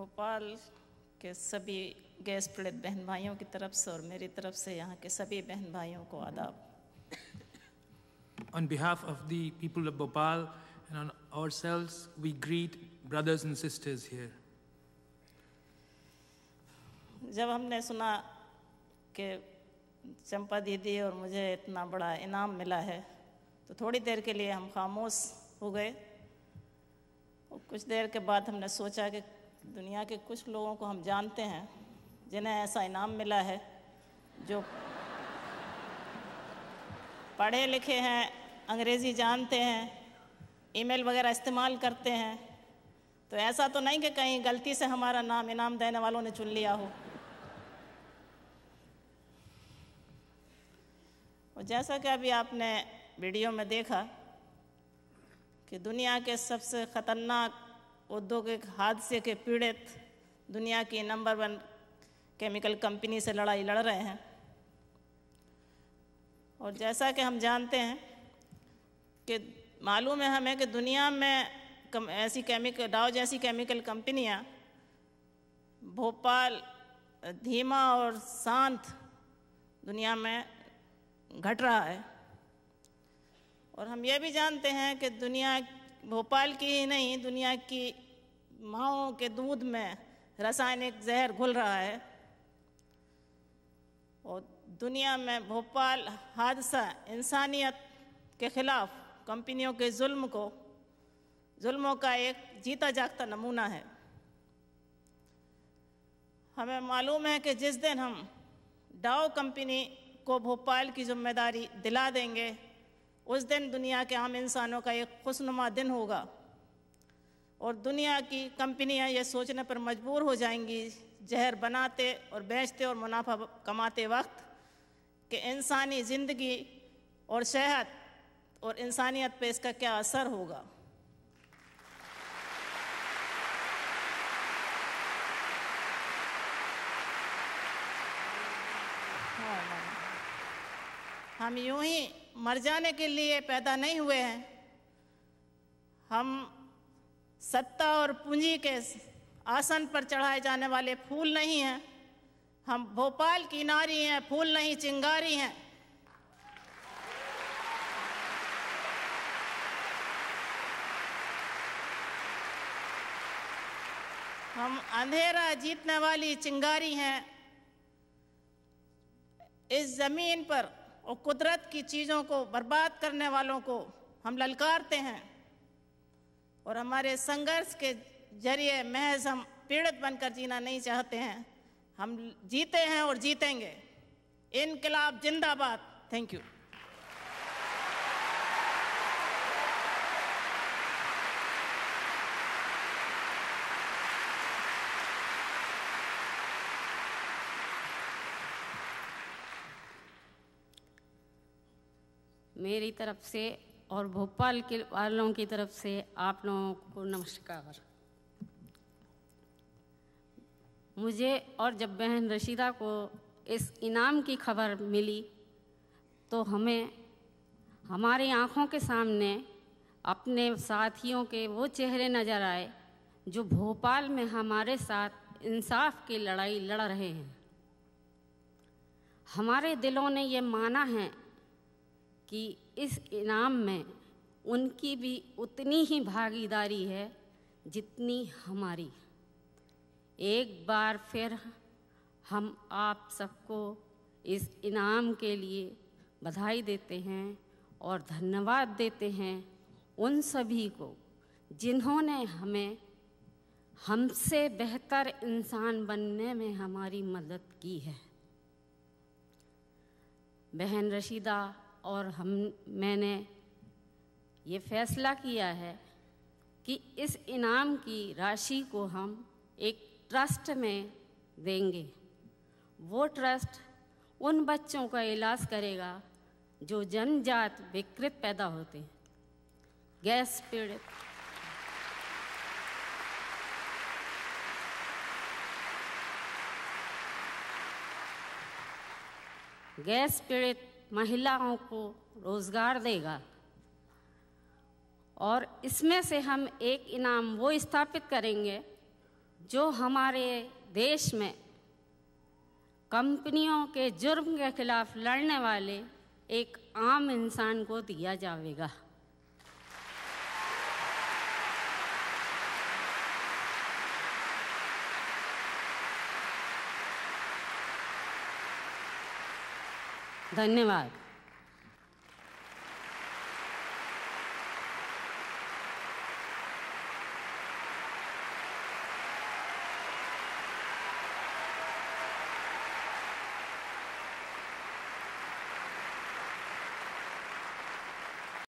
भोपाल के सभी गैस पीड़ित बहन भाइयों की तरफ़ से और मेरी तरफ़ से यहाँ के सभी बहन भाइयों को आदाब On behalf of the people of Bhopal and on ourselves, we greet brothers and sisters here. जब हमने सुना कि चंपा दीदी और मुझे इतना बड़ा इनाम मिला है तो थोड़ी देर के लिए हम खामोश हो गए और कुछ देर के बाद हमने सोचा कि दुनिया के कुछ लोगों को हम जानते हैं, जिन्हें ऐसा इनाम मिला है, जो पढ़े लिखे हैं, अंग्रेज़ी जानते हैं, ईमेल वगैरह इस्तेमाल करते हैं। तो ऐसा तो नहीं कि कहीं गलती से हमारा नाम इनाम देने वालों ने चुन लिया हो। और जैसा कि अभी आपने वीडियो में देखा कि दुनिया के सबसे ख़तरनाक औद्योगिक हादसे के पीड़ित दुनिया की नंबर वन केमिकल कंपनी से लड़ाई लड़ रहे हैं। और जैसा कि हम जानते हैं कि मालूम है हमें कि दुनिया में कम, ऐसी केमिकल डाव जैसी केमिकल कंपनियाँ भोपाल, धीमा और शांत दुनिया में घट रहा है। और हम ये भी जानते हैं कि दुनिया भोपाल की ही नहीं, दुनिया की माओं के दूध में रासायनिक जहर घुल रहा है। और दुनिया में भोपाल हादसा इंसानियत के खिलाफ, कंपनियों के जुल्म को, जुल्मों का एक जीता जागता नमूना है। हमें मालूम है कि जिस दिन हम डाओ कंपनी को भोपाल की ज़िम्मेदारी दिला देंगे उस दिन दुनिया के आम इंसानों का एक खुशनुमा दिन होगा। और दुनिया की कंपनियाँ ये सोचने पर मजबूर हो जाएँगी, जहर बनाते और बेचते और मुनाफा कमाते वक्त कि इंसानी ज़िंदगी और सेहत और इंसानियत पे इसका क्या असर होगा। हम यूँ ही मर जाने के लिए पैदा नहीं हुए हैं। हम सत्ता और पूंजी के आसन पर चढ़ाए जाने वाले फूल नहीं हैं। हम भोपाल की नारी हैं, फूल नहीं, चिंगारी हैं। हम अंधेरा जीतने वाली चिंगारी हैं। इस ज़मीन पर और कुदरत की चीज़ों को बर्बाद करने वालों को हम ललकारते हैं और हमारे संघर्ष के ज़रिए महज हम पीड़ित बनकर जीना नहीं चाहते हैं। हम जीते हैं और जीतेंगे। इनकलाब जिंदाबाद। थैंक यू मेरी तरफ़ से और भोपाल के वालों की तरफ़ से आप लोगों को नमस्कार। मुझे और जब बहन रशीदा को इस इनाम की खबर मिली तो हमें, हमारी आँखों के सामने अपने साथियों के वो चेहरे नज़र आए, जो भोपाल में हमारे साथ इंसाफ की लड़ाई लड़ रहे हैं। हमारे दिलों ने ये माना है कि इस इनाम में उनकी भी उतनी ही भागीदारी है जितनी हमारी। एक बार फिर हम आप सबको इस इनाम के लिए बधाई देते हैं और धन्यवाद देते हैं उन सभी को जिन्होंने हमें हमसे बेहतर इंसान बनने में हमारी मदद की है। बहन रशीदा और हम, मैंने ये फैसला किया है कि इस इनाम की राशि को हम एक ट्रस्ट में देंगे। वो ट्रस्ट उन बच्चों का इलाज करेगा जो जनजात विकृत पैदा होते हैं। गैस पीड़ित। गैस पीड़ित महिलाओं को रोज़गार देगा। और इसमें से हम एक इनाम वो स्थापित करेंगे जो हमारे देश में कंपनियों के जुर्म के खिलाफ लड़ने वाले एक आम इंसान को दिया जाएगा। धन्यवाद।